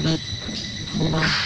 れ、ほら。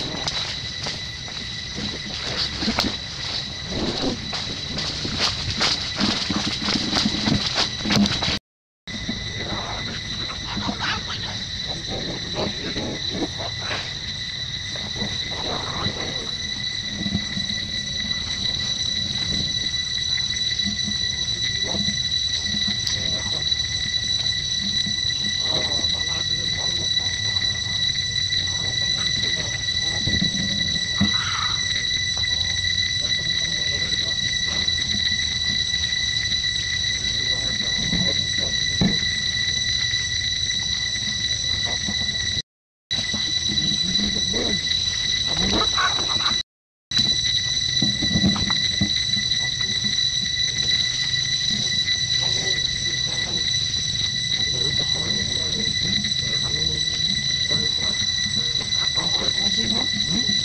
です。